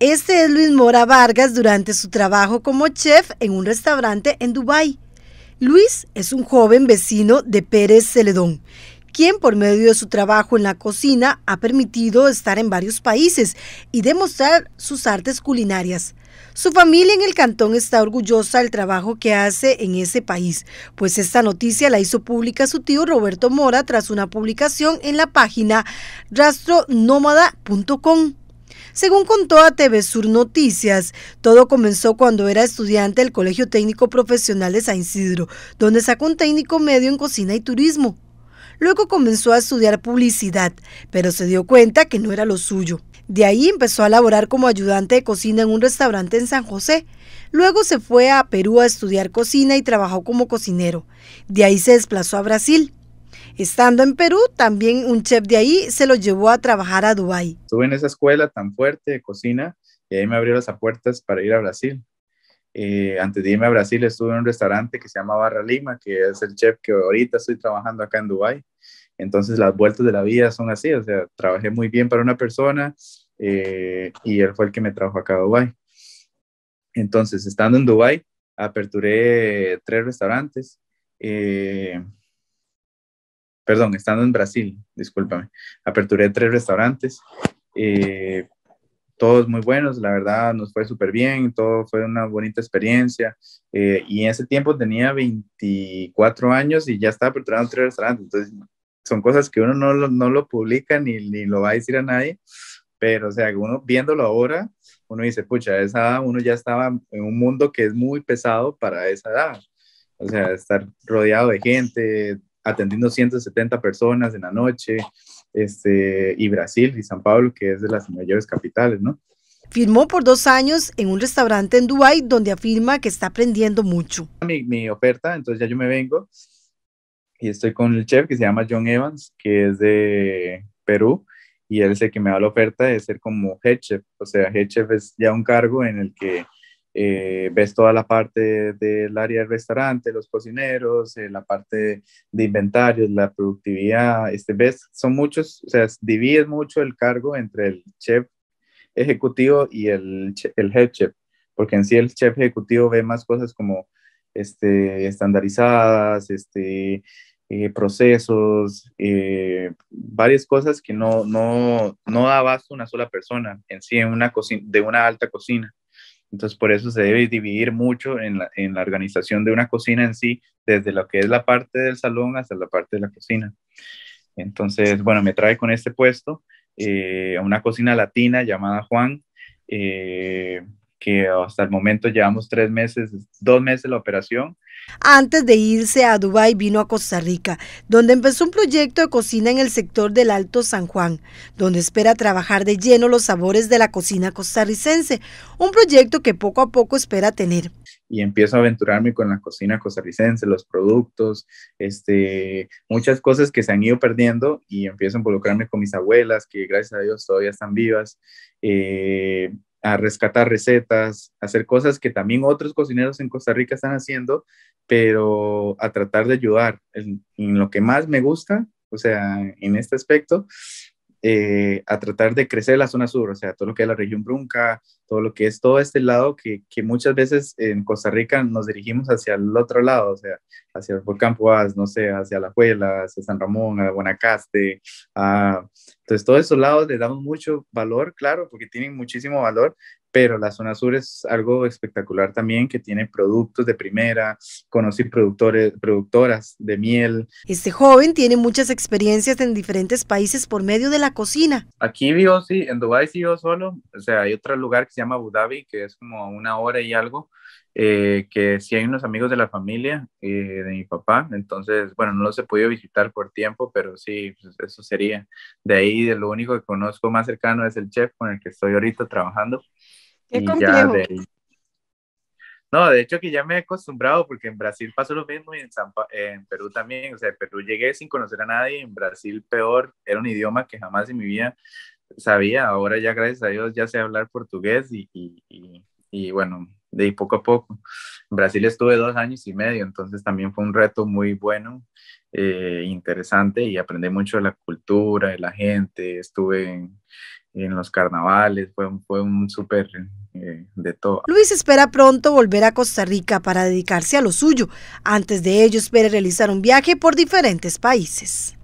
Este es Luis Mora Vargas durante su trabajo como chef en un restaurante en Dubái. Luis es un joven vecino de Pérez Celedón, quien por medio de su trabajo en la cocina ha permitido estar en varios países y demostrar sus artes culinarias. Su familia en el cantón está orgullosa del trabajo que hace en ese país, pues esta noticia la hizo pública su tío Roberto Mora tras una publicación en la página rastronómada.com. Según contó a TV Sur Noticias, todo comenzó cuando era estudiante del Colegio Técnico Profesional de San Isidro, donde sacó un técnico medio en cocina y turismo. Luego comenzó a estudiar publicidad, pero se dio cuenta que no era lo suyo. De ahí empezó a laborar como ayudante de cocina en un restaurante en San José. Luego se fue a Perú a estudiar cocina y trabajó como cocinero. De ahí se desplazó a Brasil. Estando en Perú, también un chef de ahí se lo llevó a trabajar a Dubái. Estuve en esa escuela tan fuerte de cocina y ahí me abrió las puertas para ir a Brasil. Eh, antes de irme a Brasil estuve en un restaurante que se llama Barra Lima, que es el chef que ahorita estoy trabajando acá en Dubái. Entonces las vueltas de la vida son así, o sea, trabajé muy bien para una persona eh, y él fue el que me trajo acá a Dubái. Entonces, estando en Dubái, aperturé tres restaurantes. Eh, perdón, estando en Brasil, discúlpame, aperturé tres restaurantes todos muy buenos, la verdad nos fue súper bien, todo fue una bonita experiencia. Eh, y en ese tiempo tenía 24 años y ya estaba aperturando tres restaurantes. Entonces, son cosas que uno no lo, no lo publica ni, ni lo va a decir a nadie, pero o sea, uno viéndolo ahora, uno dice, pucha, a esa edad uno ya estaba en un mundo que es muy pesado para esa edad. O sea, estar rodeado de gente, atendiendo 170 personas en la noche, este, y Brasil y San Pablo, que es de las mayores capitales, ¿no? Firmó por dos años en un restaurante en Dubái donde afirma que está aprendiendo mucho. Mi, mi oferta, entonces ya yo me vengo y estoy con el chef que se llama John Evans, que es de Perú, y él es el que me da la oferta de ser como head chef. O sea, head chef es ya un cargo en el que eh, ves toda la parte del área del restaurante, los cocineros, eh, la parte de inventarios, la productividad, este, ves, son muchos, o sea, divides mucho el cargo entre el chef ejecutivo y el, el head chef, porque en sí el chef ejecutivo ve más cosas como este, estandarizadas, este, eh, procesos, varias cosas que no, no, no da abasto una sola persona en sí, en una de una alta cocina. Entonces, por eso se debe dividir mucho en la, en la, organización de una cocina en sí, desde lo que es la parte del salón hasta la parte de la cocina. Entonces, bueno, me trae con este puesto eh, una cocina latina llamada Juan, eh, que hasta el momento llevamos tres meses, dos meses la operación. Antes de irse a Dubái vino a Costa Rica, donde empezó un proyecto de cocina en el sector del Alto San Juan, donde espera trabajar de lleno los sabores de la cocina costarricense, un proyecto que poco a poco espera tener. Y empiezo a aventurarme con la cocina costarricense, los productos, este, muchas cosas que se han ido perdiendo y empiezo a involucrarme con mis abuelas, que gracias a Dios todavía están vivas, eh, a rescatar recetas, hacer cosas que también otros cocineros en Costa Rica están haciendo, pero a tratar de ayudar. En, lo que más me gusta, o sea, en este aspecto, eh, a tratar de crecer la zona sur, o sea, todo lo que es la región Brunca, todo lo que es todo este lado que, que muchas veces en Costa Rica nos dirigimos hacia el otro lado, o sea, hacia el volcán Poás, no sé, hacia La Juela, hacia San Ramón, a Guanacaste, a... entonces todos esos lados le damos mucho valor, claro, porque tienen muchísimo valor, pero la zona sur es algo espectacular también, que tiene productos de primera, conocí productores, productoras de miel. Este joven tiene muchas experiencias en diferentes países por medio de la cocina. Aquí vivo, sí, en Dubái sí vivo solo, o sea, hay otro lugar que se llama Abu Dhabi, que es como una hora y algo, eh, que sí hay unos amigos de la familia eh, de mi papá, entonces, bueno, no los he podido visitar por tiempo, pero sí, pues, eso sería. De ahí, de lo único que conozco más cercano es el chef con el que estoy ahorita trabajando. Qué complejo. No, de hecho que ya me he acostumbrado porque en Brasil pasó lo mismo y en, en Perú también. O sea, en Perú llegué sin conocer a nadie, en Brasil peor, era un idioma que jamás en mi vida sabía. Ahora ya gracias a Dios ya sé hablar portugués y, y, y, bueno, de ahí poco a poco. En Brasil estuve dos años y medio, entonces también fue un reto muy bueno, eh, interesante y aprendí mucho de la cultura, de la gente. Estuve en, los carnavales, fue, fue un súper eh, de todo. Luis espera pronto volver a Costa Rica para dedicarse a lo suyo. Antes de ello espera realizar un viaje por diferentes países.